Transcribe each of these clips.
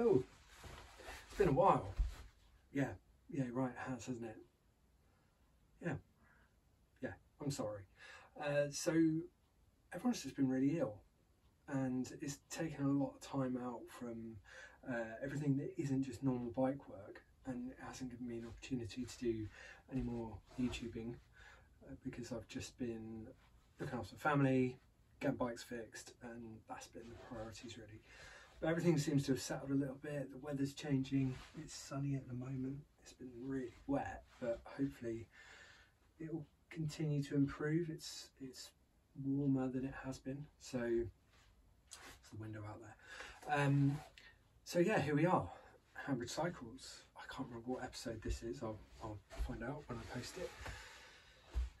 Hello. It's been a while. Yeah, yeah, right, it has, hasn't it? Yeah, yeah, I'm sorry. Uh, so, everyone's just been really ill, and it's taken a lot of time out from uh, everything that isn't just normal bike work, and it hasn't given me an opportunity to do any more YouTubing uh, because I've just been looking after family, getting bikes fixed, and that's been the priorities really. But everything seems to have settled a little bit. The weather's changing. It's sunny at the moment. It's been really wet, but hopefully it will continue to improve. It's it's warmer than it has been. So it's the window out there. Um, so yeah, here we are. Hambridge Cycles. I can't remember what episode this is. I'll, I'll find out when I post it.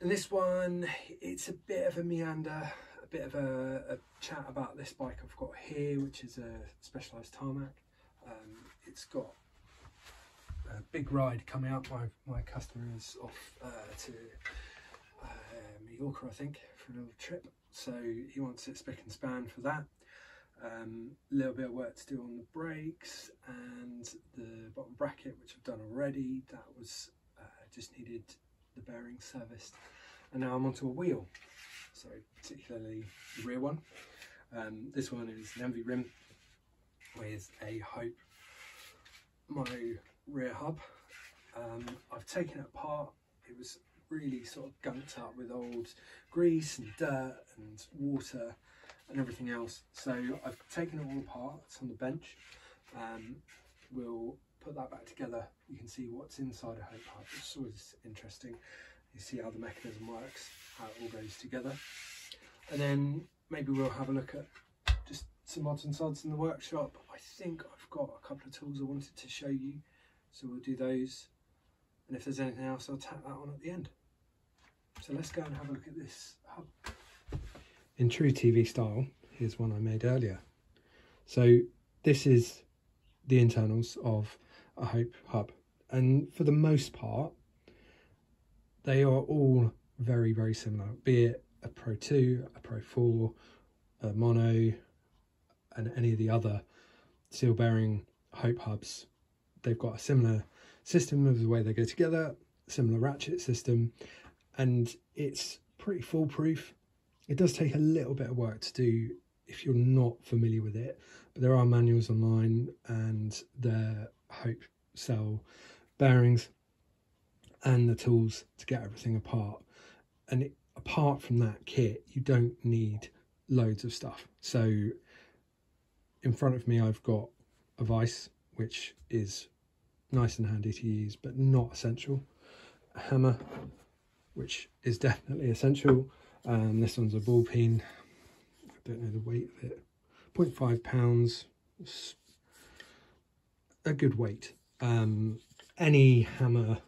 And this one, it's a bit of a meander a bit of a, a, chat about this bike I've got here, which is a Specialized tarmac. Um, it's got a big ride coming up. My, my customer is off uh, to uh, I think, for a little trip. So he wants it spick and span for that. A um, little bit of work to do on the brakes and the bottom bracket, which I've done already. That was uh, just needed the bearing serviced. And now I'm onto a wheel so particularly the rear one. Um, this one is an ENVE rim with a Hope mono rear hub. Um, I've taken it apart. It was really sort of gunked up with old grease and dirt and water and everything else. So I've taken it all apart. It's on the bench. Um, we'll put that back together. You can see what's inside a Hope hub. It's always interesting. You see how the mechanism works how it all goes together. And then maybe we'll have a look at just some odds and sods in the workshop. I think I've got a couple of tools I wanted to show you, so we'll do those. And if there's anything else, I'll tap that on at the end. So let's go and have a look at this hub. In true TV style, here's one I made earlier. So this is the internals of Hope hub. And for the most part, they are all very, very similar, be it a Pro 2, a Pro 4, a Mono, and any of the other seal bearing Hope hubs. They've got a similar system of the way they go together, similar ratchet system, and it's pretty foolproof. It does take a little bit of work to do if you're not familiar with it, but there are manuals online and the Hope sell bearings and the tools to get everything apart. And it, apart from that kit you don't need loads of stuff. So in front of me I've got a vise which is nice and handy to use but not essential. A hammer which is definitely essential. Um, this one's a ball peen. I don't know the weight of it. 0.5 pounds a good weight um, any hammer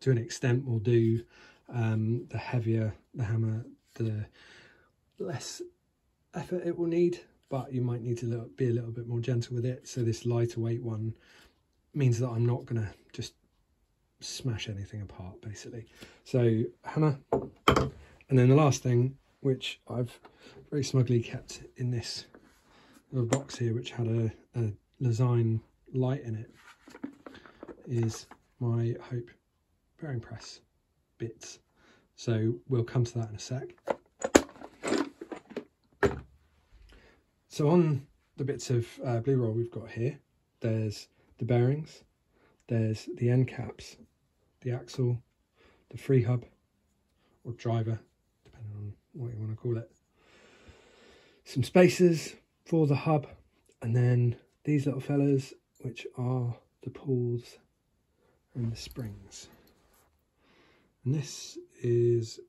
to an extent will do um, the heavier the hammer, the less effort it will need, but you might need to be a little bit more gentle with it. So this lighter weight one means that I'm not going to just smash anything apart, basically. So hammer. And then the last thing, which I've very smugly kept in this little box here, which had a, a light in it, is my Hope bearing press bits. So we'll come to that in a sec. So on the bits of uh, blue roll we've got here, there's the bearings, there's the end caps, the axle, the free hub or driver, depending on what you want to call it. Some spacers for the hub, and then these little fellas, which are the pawls and the springs. And this is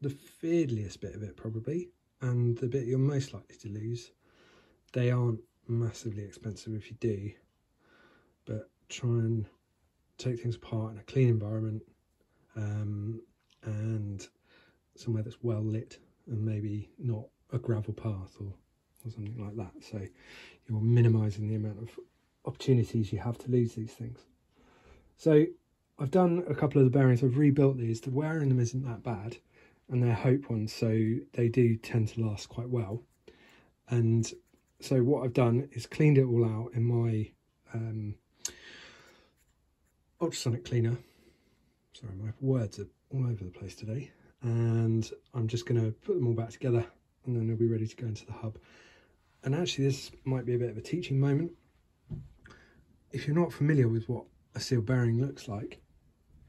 the fiddliest bit of it probably, and the bit you're most likely to lose. They aren't massively expensive if you do, but try and take things apart in a clean environment um, and somewhere that's well lit and maybe not a gravel path or, or something like that. So you're minimizing the amount of opportunities you have to lose these things. So I've done a couple of the bearings. I've rebuilt these. The wear in them isn't that bad, and they're Hope ones, so they do tend to last quite well. And so what I've done is cleaned it all out in my um, ultrasonic cleaner. Sorry, my words are all over the place today. And I'm just going to put them all back together and then they'll be ready to go into the hub. And actually this might be a bit of a teaching moment. If you're not familiar with what a seal bearing looks like,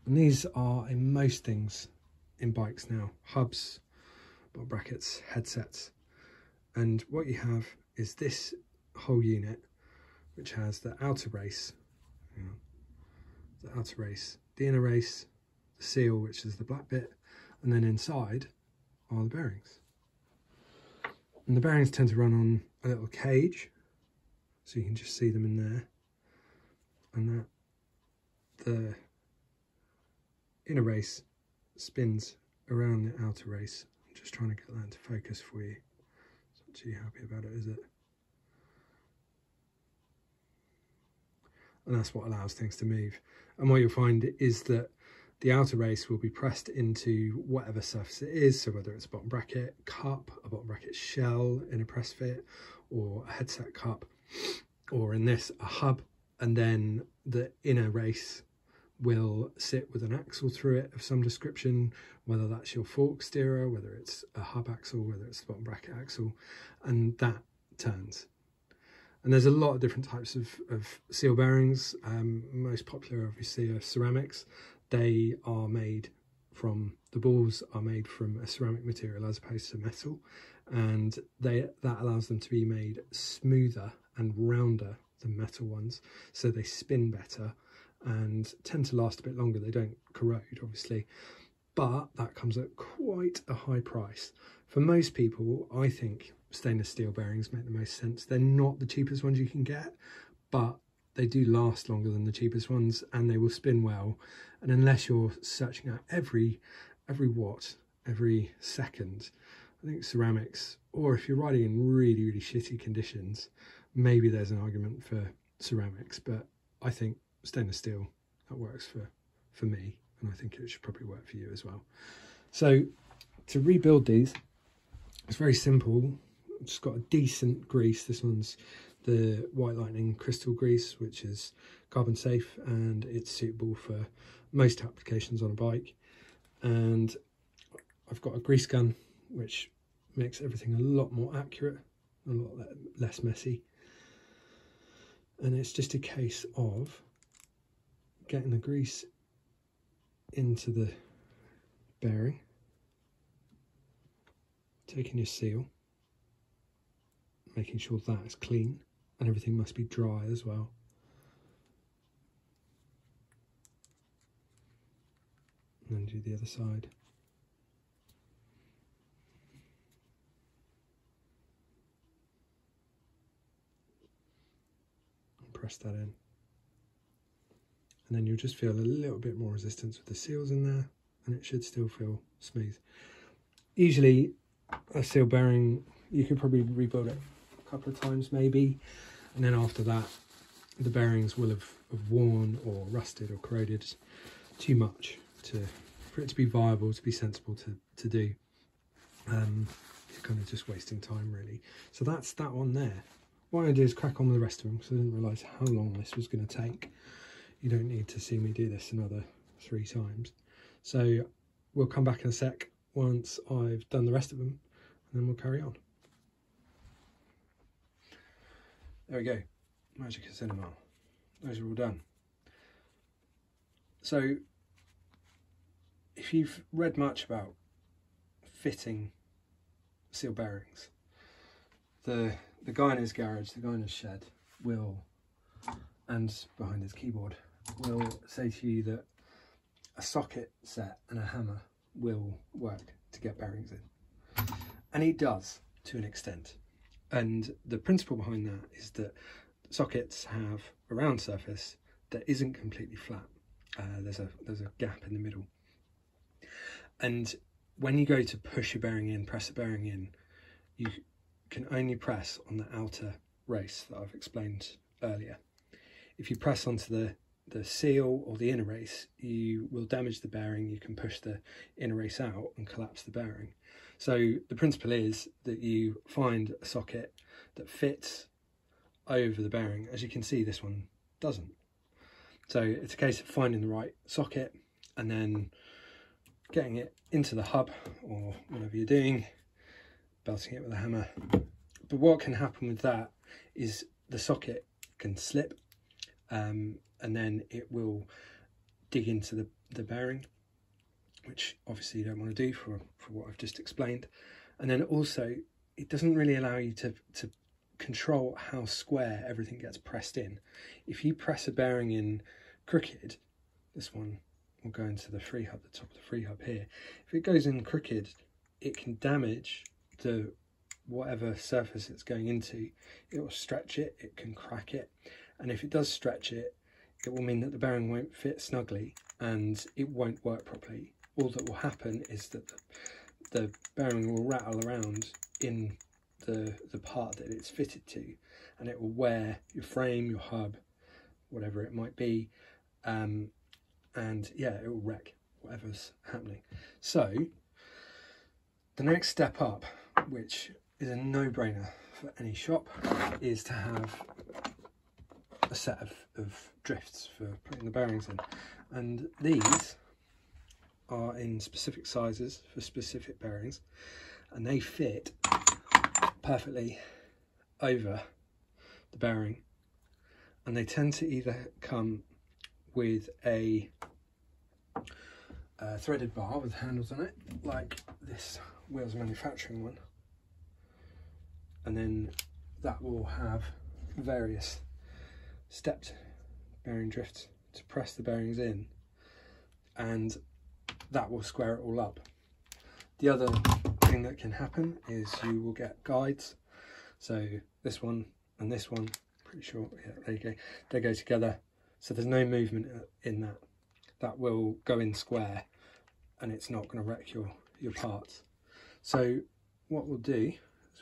and these are in most things in bikes now, hubs, brackets, headsets. And what you have is this whole unit, which has the outer race, the outer race, the inner race, the seal, which is the black bit, and then inside are the bearings. And the bearings tend to run on a little cage, so you can just see them in there. And that the inner race spins around the outer race. I'm just trying to get that into focus for you. It's not too happy about it, is it? And that's what allows things to move. And what you'll find is that the outer race will be pressed into whatever surface it is. So whether it's a bottom bracket cup, a bottom bracket shell in a press fit, or a headset cup, or in this, a hub. And then the inner race will sit with an axle through it of some description, whether that's your fork steerer, whether it's a hub axle, whether it's the bottom bracket axle, and that turns. And there's a lot of different types of, of seal bearings. Um, most popular, obviously, are ceramics. They are made from the balls are made from a ceramic material as opposed to metal, and they that allows them to be made smoother and rounder than metal ones, so they spin better and tend to last a bit longer. They don't corrode, obviously, but that comes at quite a high price. For most people, I think stainless steel bearings make the most sense. They're not the cheapest ones you can get, but they do last longer than the cheapest ones and they will spin well. And unless you're searching out every every watt, every second, I think ceramics, or if you're riding in really, really shitty conditions, maybe there's an argument for ceramics, but I think stainless steel, that works for, for me, and I think it should probably work for you as well. So to rebuild these, it's very simple. I've just got a decent grease. This one's the White Lightning Crystal Grease, which is carbon safe and it's suitable for most applications on a bike. And I've got a grease gun, which makes everything a lot more accurate, a lot less messy. And it's just a case of getting the grease into the bearing, taking your seal, making sure that is clean and everything must be dry as well. And then do the other side. Press that in and then you'll just feel a little bit more resistance with the seals in there and it should still feel smooth. Usually a seal bearing, you could probably rebuild it a couple of times maybe and then after that the bearings will have, have worn or rusted or corroded too much to for it to be viable, to be sensible to, to do. Um, you're kind of just wasting time really. So that's that one there. What to do is crack on with the rest of them because I didn't realise how long this was going to take you don't need to see me do this another three times. So we'll come back in a sec once I've done the rest of them and then we'll carry on. There we go, Magica Cinema. Those are all done. So if you've read much about fitting seal bearings, the the guy in his garage, the guy in his shed will, and behind his keyboard, will say to you that a socket set and a hammer will work to get bearings in. And it does to an extent. And the principle behind that is that sockets have a round surface that isn't completely flat. Uh, there's a there's a gap in the middle. And when you go to push a bearing in, press a bearing in, you can only press on the outer race that I've explained earlier. If you press onto the the seal or the inner race, you will damage the bearing. You can push the inner race out and collapse the bearing. So the principle is that you find a socket that fits over the bearing. As you can see, this one doesn't. So it's a case of finding the right socket and then getting it into the hub or whatever you're doing, belting it with a hammer. But what can happen with that is the socket can slip um, and then it will dig into the, the bearing, which obviously you don't want to do for, for what I've just explained. And then also it doesn't really allow you to, to control how square everything gets pressed in. If you press a bearing in crooked, this one will go into the free hub, the top of the free hub here. If it goes in crooked, it can damage the whatever surface it's going into. It will stretch it, it can crack it. And if it does stretch it, it will mean that the bearing won't fit snugly and it won't work properly. All that will happen is that the, the bearing will rattle around in the, the part that it's fitted to and it will wear your frame, your hub, whatever it might be. Um, and yeah, it will wreck whatever's happening. So the next step up, which is a no-brainer for any shop, is to have a set of, of drifts for putting the bearings in. And these are in specific sizes for specific bearings and they fit perfectly over the bearing and they tend to either come with a, a threaded bar with handles on it like this Wheels manufacturing one and then that will have various stepped bearing drifts to press the bearings in and that will square it all up. The other thing that can happen is you will get guides. So this one and this one, pretty sure, yeah, there you go, they go together. So there's no movement in that. That will go in square and it's not going to wreck your, your parts. So what we'll do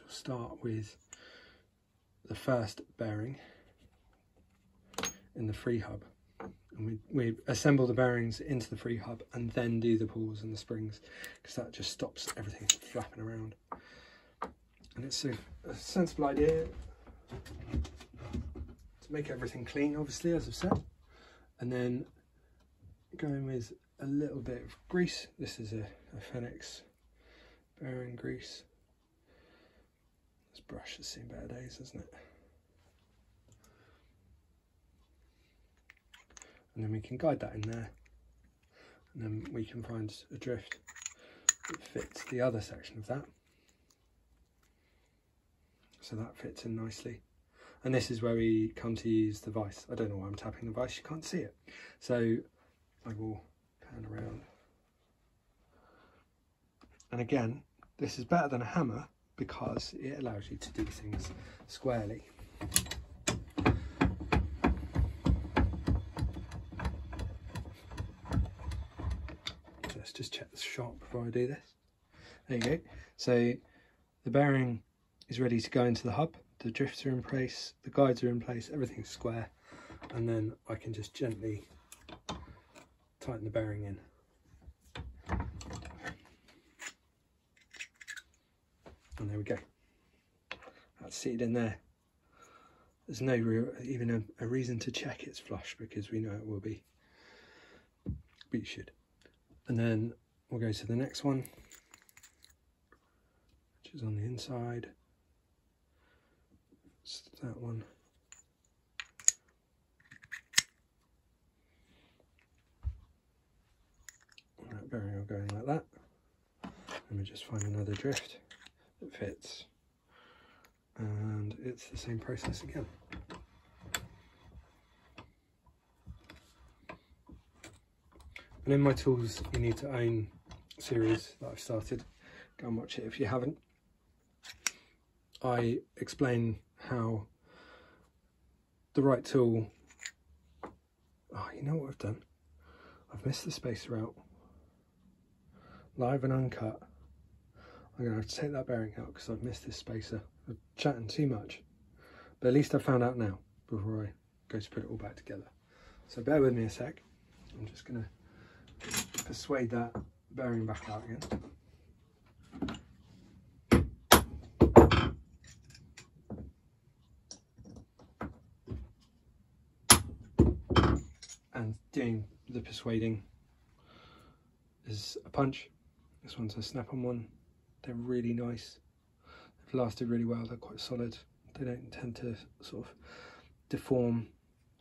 start with the first bearing in the free hub. And we, we assemble the bearings into the free hub and then do the pawls and the springs because that just stops everything flapping around. And it's a, a, sensible idea to make everything clean obviously as I've said. And then going with a little bit of grease. This is a, a Phoenix bearing grease this brush has seen better days hasn't it? And then we can guide that in there. And then we can find a drift that fits the other section of that. So that fits in nicely. And this is where we come to use the vise. I don't know why I'm tapping the vise you can't see it. So I will pan around. And again this is better than a hammer because it allows you to do things squarely let's just check the shot before I do this. There you go. So the bearing is ready to go into the hub. The drifts are in place, the guides are in place, everything's square. And then I can just gently tighten the bearing in. There we go. That's seated in there. There's no real, even a, a reason to check it's flush because we know it will be. But you should and then we'll go to the next one which is on the inside it's that one that bearing will go in like that let me just find another drift that fits and it's the same process again And in my tools, you need to own series that I've started. Go and watch it if you haven't. I explain how the right tool. Oh, you know what I've done? I've missed the spacer out. Live and uncut. I'm to have to take that bearing out because I've missed this spacer. I'm chatting too much. But at least I found out now before I go to put it all back together. So bear with me a sec. I'm just going to persuade that bearing back out again. and doing the persuading is a punch. This one's a snap-on one. They're really nice. They've lasted really well. They're quite solid. They don't tend to sort of deform.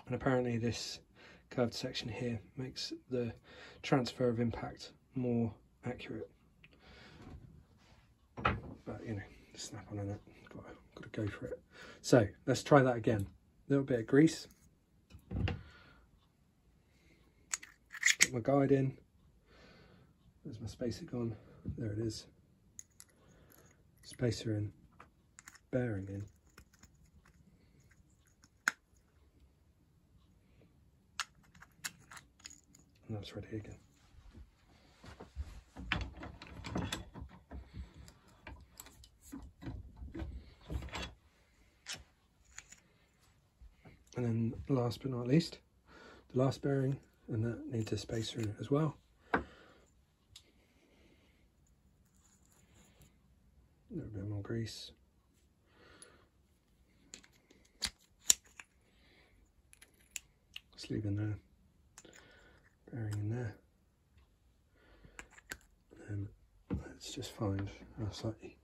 And apparently this curved section here makes the transfer of impact more accurate. But you know, snap on it. Got to, got to go for it. So let's try that again. A little bit of grease. Put my guide in. There's my spacer gone. There it is. Spacer in. Bearing in. And that's ready again. And then last but not least, the last bearing, and that needs a spacer in as well. A little grease. Sleeve in there, bearing in there. And let's just find a slightly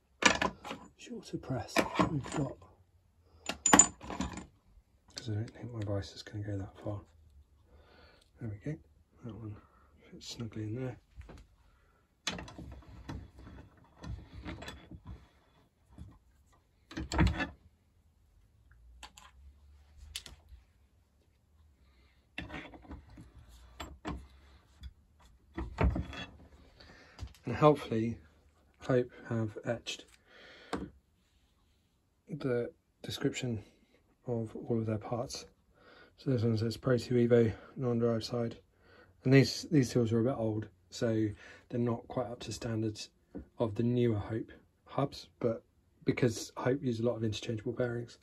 shorter press we've got because I don't think my vice is going to go that far. There we go. That one fits snugly in there. Hopefully, hope have etched the description of all of their parts. So this one says Pro 2 Evo non-drive side. And these, these tools are a bit old, so they're not quite up to standards of the newer Hope hubs, but because Hope use a lot of interchangeable bearings,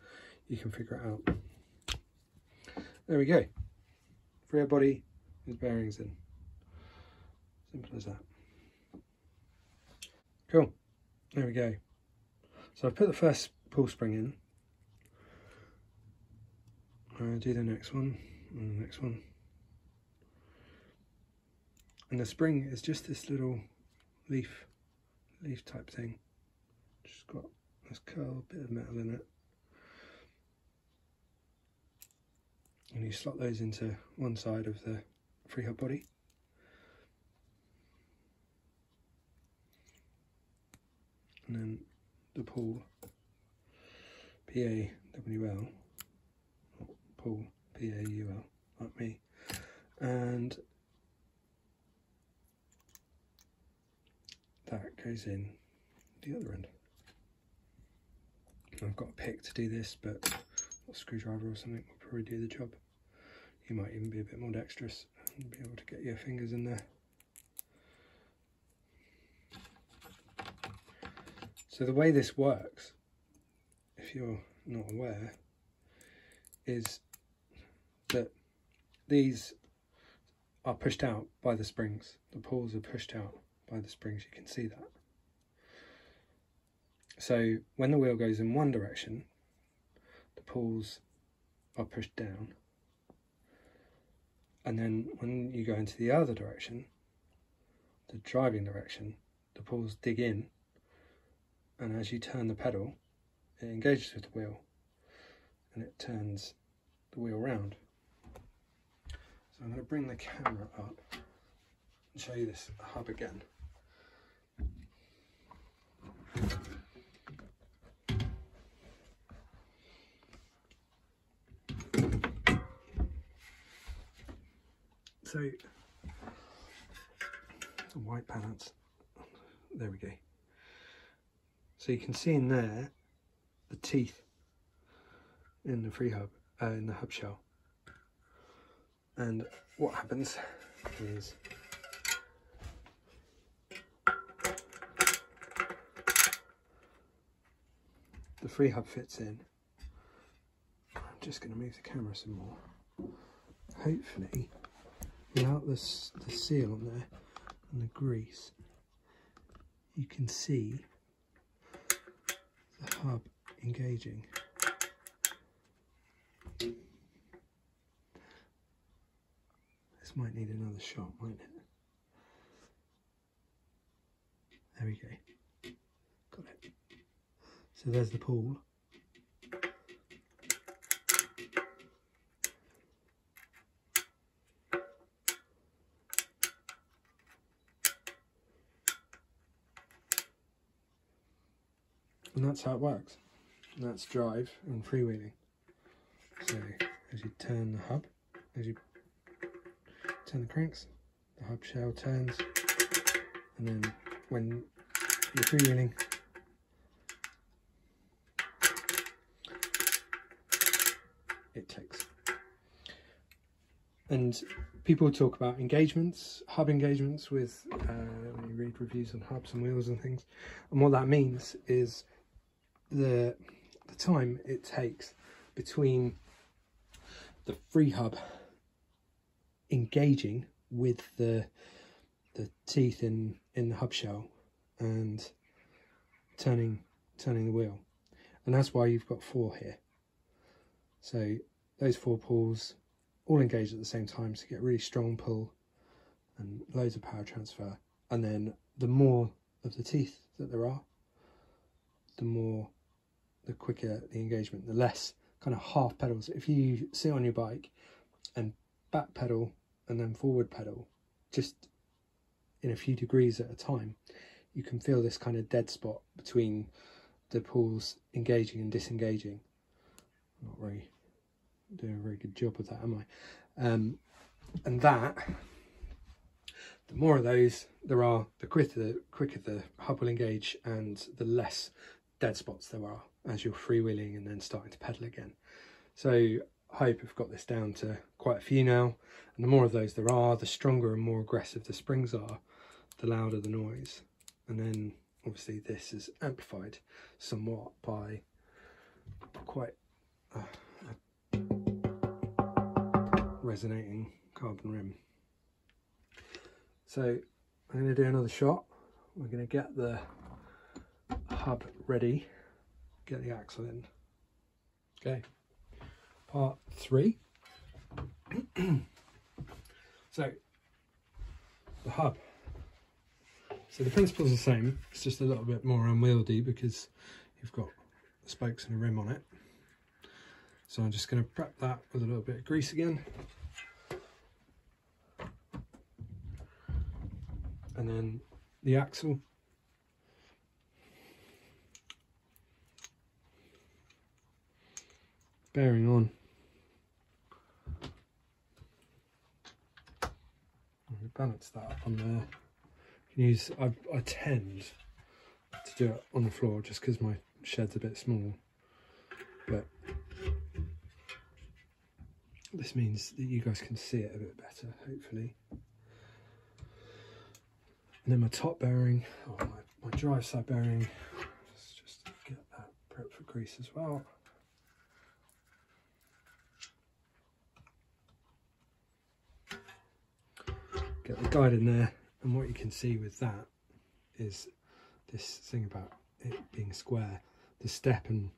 you can figure it out. There we go. Rear body with bearings in. Simple as that. Cool. There we go. So I've put the first pawl spring in. Uh, do the next one and the next one. And the spring is just this little leaf leaf type thing. Just got this curl bit of metal in it. And you slot those into one side of the free hub body and then the pull PAWL Paul, P-A-U-L, like me. And that goes in the other end. I've got a pick to do this, but a screwdriver or something will probably do the job. You might even be a bit more dexterous and be able to get your fingers in there. So the way this works, if you're not aware, is that these are pushed out by the springs. The pawls are pushed out by the springs, you can see that. So when the wheel goes in one direction, the pawls are pushed down. And then when you go into the other direction, the driving direction, the pawls dig in. And as you turn the pedal, it engages with the wheel and it turns the wheel round. So I'm going to bring the camera up and show you this hub again. So, white balance, there we go. So you can see in there the teeth in the free hub, uh, in the hub shell. And what happens is the free hub fits in. I'm just going to move the camera some more. Hopefully without the, the seal on there and the grease you can see the hub engaging This might need another shot, mightn't it? There we go. Got it. So there's the pawl. And that's how it works. And that's drive and freewheeling. So as you turn the hub, as you turn the cranks, the hub shell turns, and then when you're freewheeling, it clicks. And people talk about engagements, hub engagements with, uh, when you read reviews on hubs and wheels and things. And what that means is the, the time it takes between the free hub engaging with the the teeth in in the hub shell and turning turning the wheel. And that's why you've got four here. So those four pawls all engaged at the same time to get really strong pull and loads of power transfer. And then the more of the teeth that there are the more the quicker the engagement the less kind of half pedals if you sit on your bike and back pedal and then forward pedal just in a few degrees at a time you can feel this kind of dead spot between the pawls engaging and disengaging. I'm not really doing a very good job of that am I? Um, and that the more of those there are the quicker the quicker the hub will engage and the less dead spots there are as you're freewheeling and then starting to pedal again. So I hope I've got this down to quite a few now and the more of those there are the stronger and more aggressive the springs are the louder the noise. And then obviously this is amplified somewhat by quite a, resonating carbon rim. So I'm going to do another shot. We're going to get the hub ready get the axle in okay part three so the hub so the principle's the same, it's just a little bit more unwieldy because you've got spokes and a rim on it. So I'm just going to prep that with a little bit of grease again. And then the axle. Bearing on. balance that up on there. Can use I, I tend to do it on the floor just because my shed's a bit small. But this means that you guys can see it a bit better hopefully. And then my top bearing oh, my, my drive side bearing let's just get that prep for grease as well get the guide in there and what you can see with that is this thing about it being square. The step and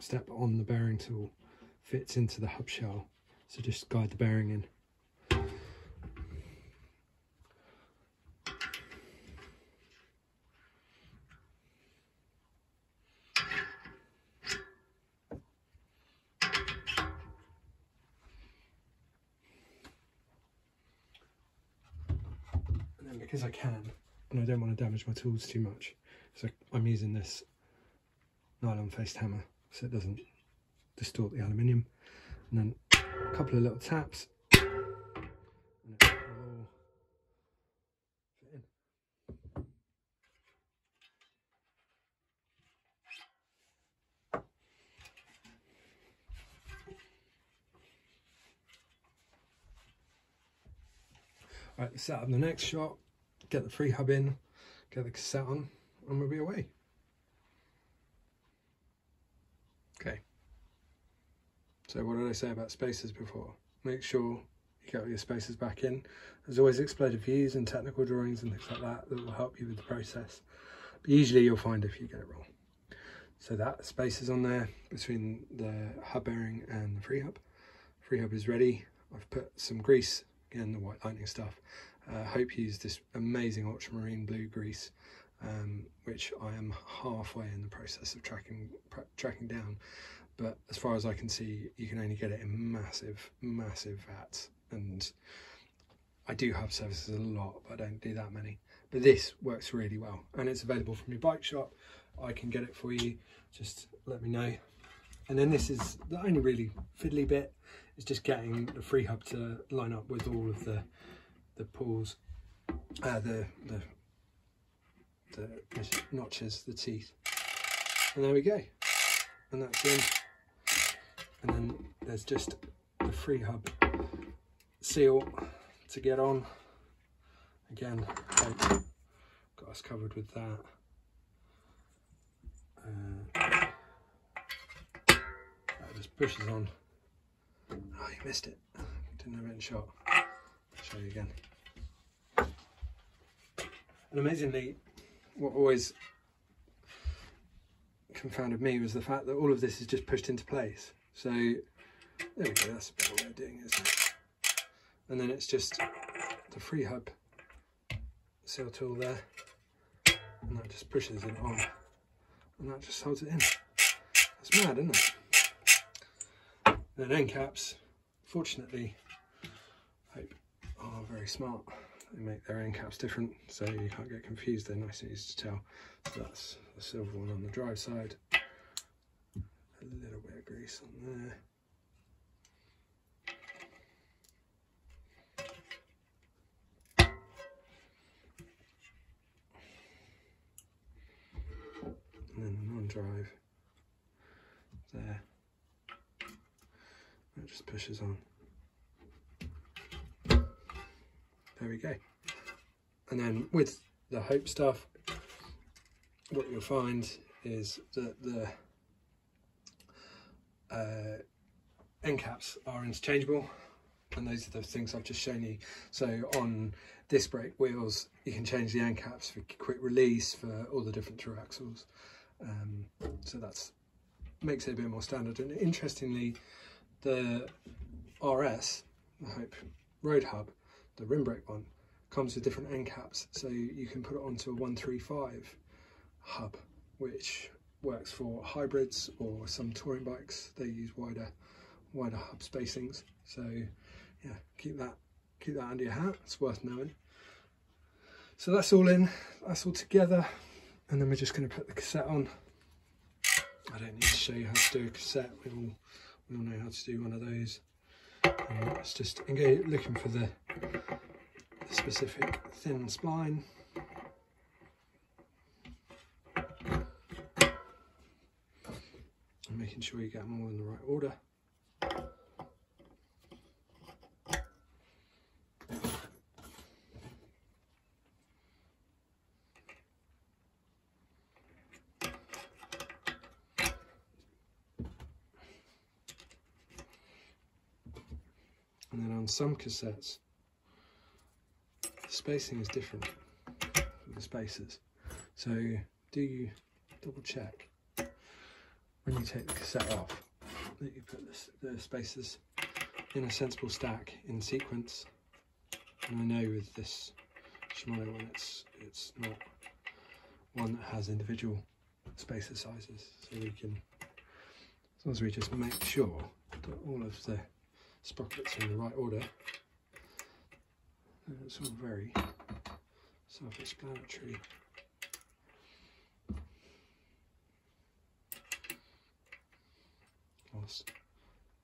step on the bearing tool fits into the hub shell so just guide the bearing in because I can and I don't want to damage my tools too much. So I'm using this nylon faced hammer so it doesn't distort the aluminium. And then a couple of little taps. Right, set up the next shot get the free hub in, get the cassette on, and we'll be away. Okay. So what did I say about spacers before? Make sure you get all your spacers back in. There's always exploded views and technical drawings and things like that that will help you with the process. But usually you'll find if you get it wrong. So that spacers on there between the hub bearing and the free hub. Free hub is ready. I've put some grease again the white lightning stuff. Uh, Hope used this amazing ultramarine blue grease, um, which I am halfway in the process of tracking tracking down. But as far as I can see, you can only get it in massive, massive vats, and I do have services a lot, but I don't do that many. But this works really well, and it's available from your bike shop. I can get it for you. Just let me know. And then this is the only really fiddly bit is just getting the free hub to line up with all of the the pawls, uh, the the the notches, the teeth. And there we go. And that's in. And then there's just the free hub seal to get on. Again, got us covered with that. Uh, that just pushes on. Oh, you missed it. Didn't have it in shot. Show you again. And amazingly, what always confounded me was the fact that all of this is just pushed into place. So there we go, that's a better way of doing it, isn't it? And then it's just the free hub seal tool there, and that just pushes it on, and that just holds it in. That's mad, isn't it? then end caps, fortunately, Hope are very smart. They make their end caps different, so you can't get confused. They're nice and easy to tell. So that's the silver one on the drive side. A little bit of grease on there. and then the non-drive there it just pushes on there we go and then with the hope stuff what you'll find is that the uh, end caps are interchangeable and those are the things I've just shown you. So on disc brake wheels, you can change the end caps for quick release for all the different tour axles. Um, so that's makes it a bit more standard. And interestingly, the RS, the Hope Road Hub, the rim brake one, comes with different end caps. So you can put it onto a 135 hub, which works for hybrids or some touring bikes. They use wider, wider hub spacings. So yeah, keep that, keep that under your hat. It's worth knowing. So that's all in, that's all together and then we're just going to put the cassette on. I don't need to show you how to do a cassette, we all, we all know how to do one of those. And let's just go looking for the, the specific thin spline. And making sure you get them all in the right order. On some cassettes, the spacing is different for the spacers. So do you double check when you take the cassette off that you put the, the spacers in a sensible stack in sequence. And I know with this Shimano one, it's it's not one that has individual spacer sizes, so we can, as long as we just make sure that all of the sprockets in the right order. And it's all very self-explanatory. Last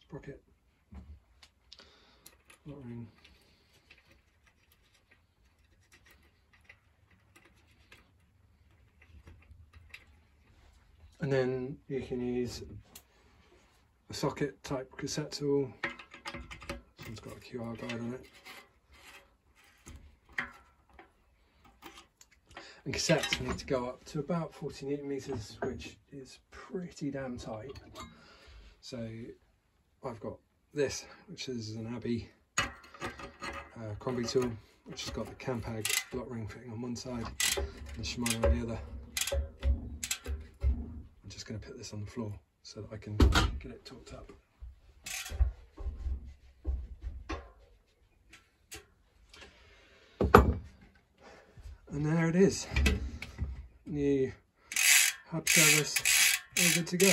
sprocket, ring. And then you can use a socket type cassette tool got a QR guide on it. And cassettes need to go up to about 40 newton meters, which is pretty damn tight. So I've got this, which is an Abbey uh, Crombie tool, which has got the Campag block ring fitting on one side and the Shimano on the other. I'm just going to put this on the floor so that I can get it torqued up. And there it is. New hub service, all good to go.